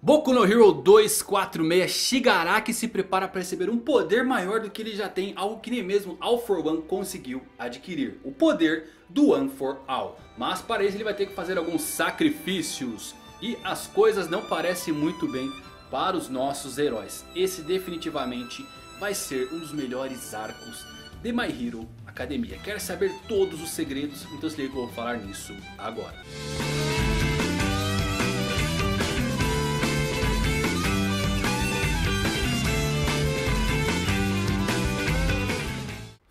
Boku no Hero 246 Shigaraki se prepara para receber um poder maior do que ele já tem, algo que nem mesmo All for One conseguiu adquirir, o poder do One for All. Mas para isso ele vai ter que fazer alguns sacrifícios e as coisas não parecem muito bem para os nossos heróis. Esse definitivamente vai ser um dos melhores arcos de My Hero Academia. Quer saber todos os segredos? Então se liga que eu vou falar nisso agora.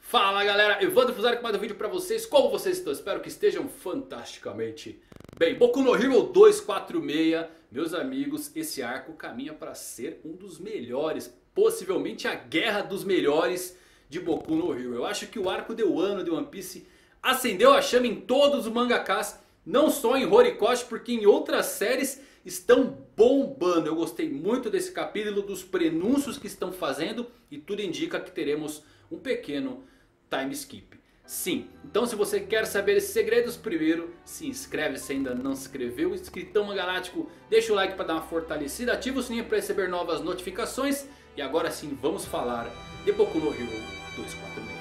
Fala galera, Evandro Fusari com mais um vídeo pra vocês. Como vocês estão? Espero que estejam fantasticamente bem. Boku no Hero 246, meus amigos, esse arco caminha para ser um dos melhores, possivelmente a guerra dos melhores de Boku no Hero. Eu acho que o arco de Wano de One Piece acendeu a chama em todos os mangakas, não só em Horikoshi, porque em outras séries estão bombando. Eu gostei muito desse capítulo, dos prenúncios que estão fazendo e tudo indica que teremos um pequeno time skip. Sim, então se você quer saber esses segredos, primeiro se inscreve se ainda não se inscreveu. Inscritão Galáctico, deixa o like para dar uma fortalecida, ativa o sininho para receber novas notificações. E agora sim vamos falar de Boku no Hero 246.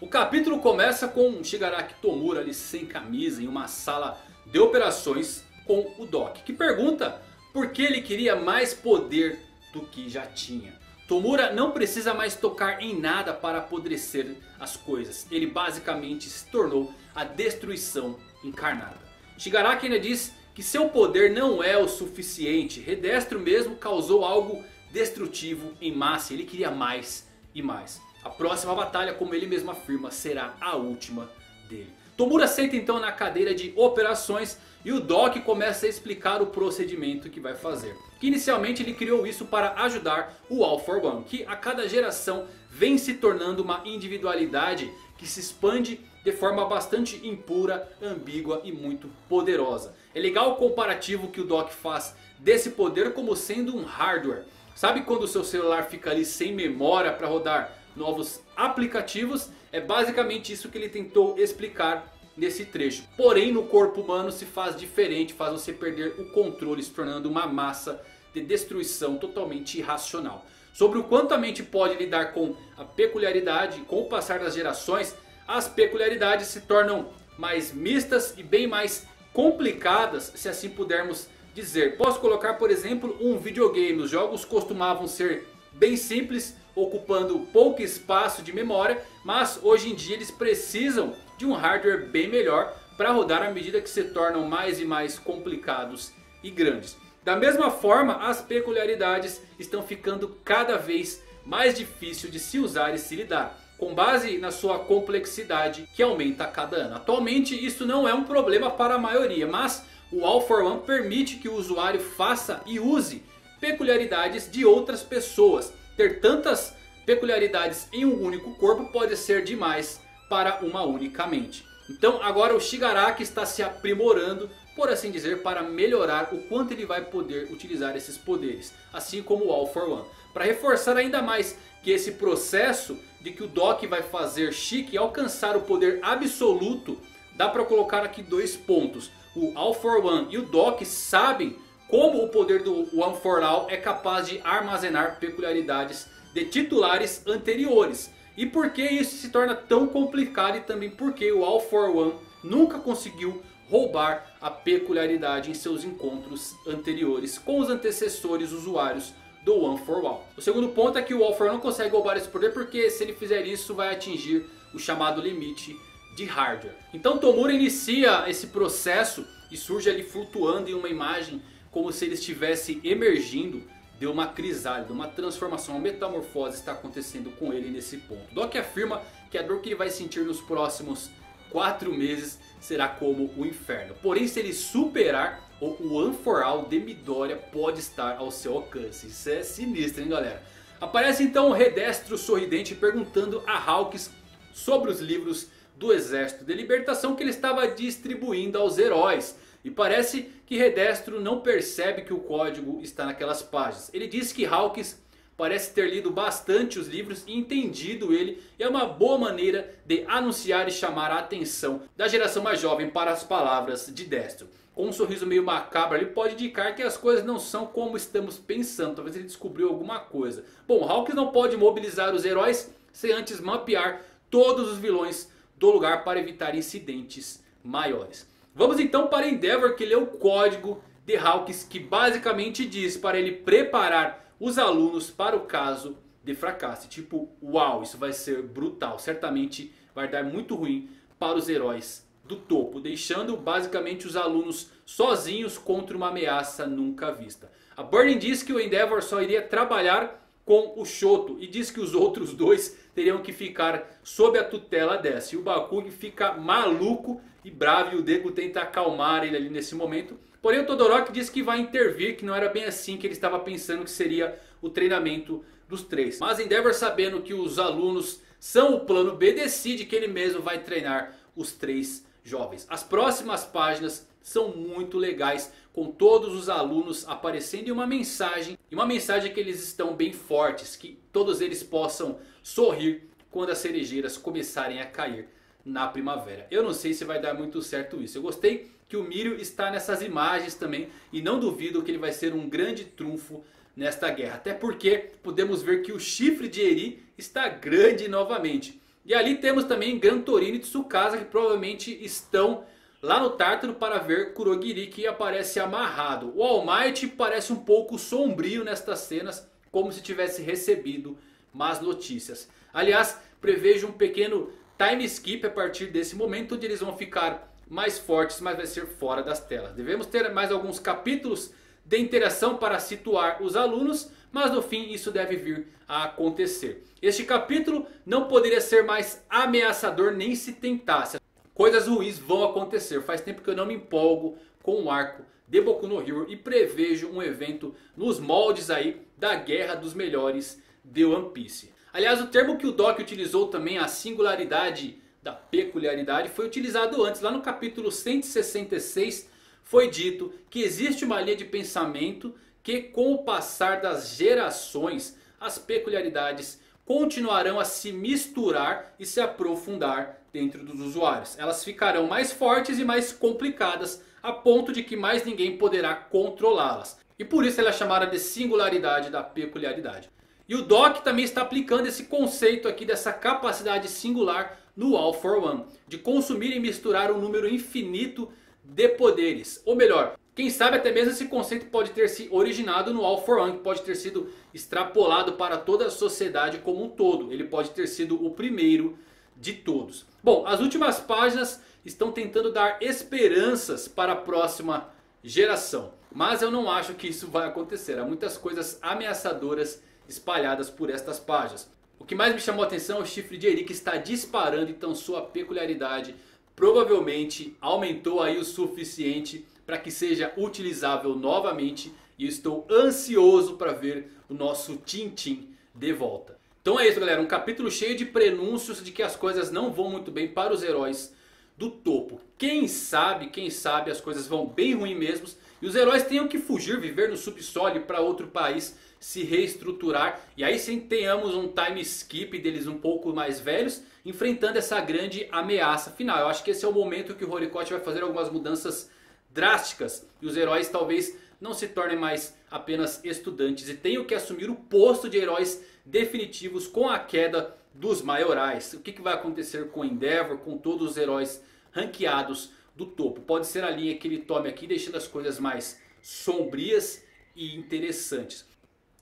O capítulo começa com Shigaraki Tomura ali sem camisa em uma sala de operações com o Doc. Que pergunta por que ele queria mais poder do que já tinha. Tomura não precisa mais tocar em nada para apodrecer as coisas. Ele basicamente se tornou a destruição encarnada. Shigaraki ainda diz que seu poder não é o suficiente. Redestro mesmo causou algo destrutivo em massa. Ele queria mais e mais. A próxima batalha, como ele mesmo afirma, será a última dele. Tomura senta então na cadeira de operações e o Doc começa a explicar o procedimento que vai fazer. Que inicialmente ele criou isso para ajudar o All for One, que a cada geração vem se tornando uma individualidade que se expande de forma bastante impura, ambígua e muito poderosa. É legal o comparativo que o Doc faz desse poder como sendo um hardware. Sabe quando o seu celular fica ali sem memória para rodar novos aplicativos? É basicamente isso que ele tentou explicar nesse trecho. Porém no corpo humano se faz diferente, faz você perder o controle, se tornando uma massa de destruição totalmente irracional. Sobre o quanto a mente pode lidar com a peculiaridade, com o passar das gerações, as peculiaridades se tornam mais mistas e bem mais complicadas, se assim pudermos dizer. Posso colocar por exemplo um videogame, os jogos costumavam ser bem simples, ocupando pouco espaço de memória, mas hoje em dia eles precisam de um hardware bem melhor para rodar à medida que se tornam mais e mais complicados e grandes. Da mesma forma, as peculiaridades estão ficando cada vez mais difícil de se usar e se lidar. Com base na sua complexidade que aumenta a cada ano. Atualmente isso não é um problema para a maioria, mas o All for One permite que o usuário faça e use peculiaridades de outras pessoas ter tantas peculiaridades em um único corpo pode ser demais para uma única mente. Então agora o Shigaraki está se aprimorando, por assim dizer, para melhorar o quanto ele vai poder utilizar esses poderes. Assim como o All for One. Para reforçar ainda mais que esse processo de que o Doc vai fazer Chique alcançar o poder absoluto, dá para colocar aqui dois pontos. O All for One e o Doc sabem como o poder do One for All é capaz de armazenar peculiaridades de titulares anteriores. E por que isso se torna tão complicado e também porque o All for One nunca conseguiu roubar a peculiaridade em seus encontros anteriores com os antecessores usuários do One for All. O segundo ponto é que o All for One não consegue roubar esse poder porque se ele fizer isso vai atingir o chamado limite de hardware. Então Tomura inicia esse processo e surge ali flutuando em uma imagem como se ele estivesse emergindo de uma crisálida, uma transformação, uma metamorfose está acontecendo com ele nesse ponto. Doc afirma que a dor que ele vai sentir nos próximos 4 meses será como o inferno. Porém se ele superar, o One for All de Midoriya pode estar ao seu alcance. Isso é sinistro hein galera. Aparece então o Redestro sorridente perguntando a Hawks sobre os livros do Exército de Libertação que ele estava distribuindo aos heróis. E parece que Redestro não percebe que o código está naquelas páginas. Ele diz que Hawks parece ter lido bastante os livros e entendido ele. E é uma boa maneira de anunciar e chamar a atenção da geração mais jovem para as palavras de Destro. Com um sorriso meio macabro ele pode indicar que as coisas não são como estamos pensando. Talvez ele descobriu alguma coisa. Bom, Hawks não pode mobilizar os heróis sem antes mapear todos os vilões do lugar para evitar incidentes maiores. Vamos então para Endeavor que lê o código de Hawks que basicamente diz para ele preparar os alunos para o caso de fracasso. Tipo, uau, isso vai ser brutal. Certamente vai dar muito ruim para os heróis do topo. Deixando basicamente os alunos sozinhos contra uma ameaça nunca vista. A Burning diz que o Endeavor só iria trabalhar com o Shoto. E diz que os outros dois teriam que ficar sob a tutela dessa. E o Bakug fica maluco e bravo. E o Deku tenta acalmar ele ali nesse momento. Porém o Todoroki diz que vai intervir, que não era bem assim que ele estava pensando que seria o treinamento dos três. Mas Endeavor sabendo que os alunos são o plano B, decide que ele mesmo vai treinar os três jovens. As próximas páginas são muito legais, com todos os alunos aparecendo e uma mensagem. E uma mensagem que eles estão bem fortes, que todos eles possam sorrir quando as cerejeiras começarem a cair na primavera. Eu não sei se vai dar muito certo isso. Eu gostei que o Mirio está nessas imagens também. E não duvido que ele vai ser um grande trunfo nesta guerra. Até porque podemos ver que o chifre de Eri está grande novamente. E ali temos também Gran Torino e Tsukasa que provavelmente estão lá no Tártaro para ver Kurogiri que aparece amarrado. O All Might parece um pouco sombrio nestas cenas, como se tivesse recebido más notícias. Aliás, prevejo um pequeno time skip a partir desse momento onde eles vão ficar mais fortes, mas vai ser fora das telas. Devemos ter mais alguns capítulos de interação para situar os alunos, mas no fim isso deve vir a acontecer. Este capítulo não poderia ser mais ameaçador nem se tentasse. Coisas ruins vão acontecer. Faz tempo que eu não me empolgo com o arco de Boku no Hero e prevejo um evento nos moldes aí da Guerra dos Melhores de One Piece. Aliás, o termo que o Doc utilizou também, a singularidade da peculiaridade, foi utilizado antes. Lá no capítulo 166 foi dito que existe uma linha de pensamento que com o passar das gerações as peculiaridades continuarão a se misturar e se aprofundar dentro dos usuários. Elas ficarão mais fortes e mais complicadas a ponto de que mais ninguém poderá controlá-las. E por isso ela é chamada de singularidade da peculiaridade. E o Doc também está aplicando esse conceito aqui dessa capacidade singular no All for One. De consumir e misturar um número infinito de poderes. Ou melhor, quem sabe até mesmo esse conceito pode ter se originado no All for One. Que pode ter sido extrapolado para toda a sociedade como um todo. Ele pode ter sido o primeiro de todos. Bom, as últimas páginas estão tentando dar esperanças para a próxima geração. Mas eu não acho que isso vai acontecer. Há muitas coisas ameaçadoras espalhadas por estas páginas. O que mais me chamou a atenção é o chifre de Eri que está disparando, então sua peculiaridade provavelmente aumentou aí o suficiente para que seja utilizável novamente. E estou ansioso para ver o nosso Tintin de volta. Então é isso galera, um capítulo cheio de prenúncios de que as coisas não vão muito bem para os heróis do topo. Quem sabe, quem sabe as coisas vão bem ruim mesmo e os heróis tenham que fugir, viver no subsolo para outro país se reestruturar. E aí sim tenhamos um time skip deles um pouco mais velhos. Enfrentando essa grande ameaça final. Eu acho que esse é o momento que o Horikoshi vai fazer algumas mudanças drásticas. E os heróis talvez não se tornem mais apenas estudantes. E tenham que assumir o posto de heróis definitivos com a queda dos maiorais. O que, que vai acontecer com Endeavor, com todos os heróis ranqueados do topo. Pode ser a linha que ele tome aqui deixando as coisas mais sombrias e interessantes.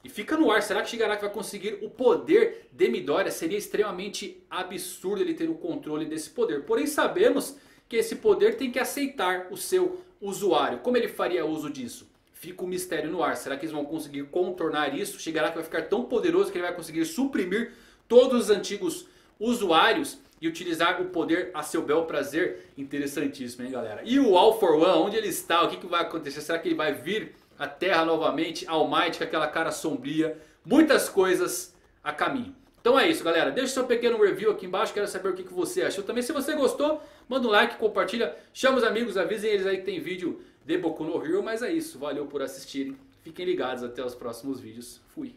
E fica no ar, será que Shigaraki vai conseguir o poder de Midoriya? Seria extremamente absurdo ele ter o controle desse poder. Porém sabemos que esse poder tem que aceitar o seu usuário. Como ele faria uso disso? Fica o mistério no ar. Será que eles vão conseguir contornar isso? Shigaraki vai ficar tão poderoso que ele vai conseguir suprimir todos os antigos usuários e utilizar o poder a seu bel prazer. Interessantíssimo, hein galera? E o All for One, onde ele está? O que, que vai acontecer? Será que ele vai vir a Terra novamente, All Might com aquela cara sombria, muitas coisas a caminho. Então é isso galera, deixa seu pequeno review aqui embaixo, quero saber o que, que você achou. Também se você gostou, manda um like, compartilha, chama os amigos, avisem eles aí que tem vídeo de Boku no Hero. Mas é isso, valeu por assistirem, fiquem ligados até os próximos vídeos, fui.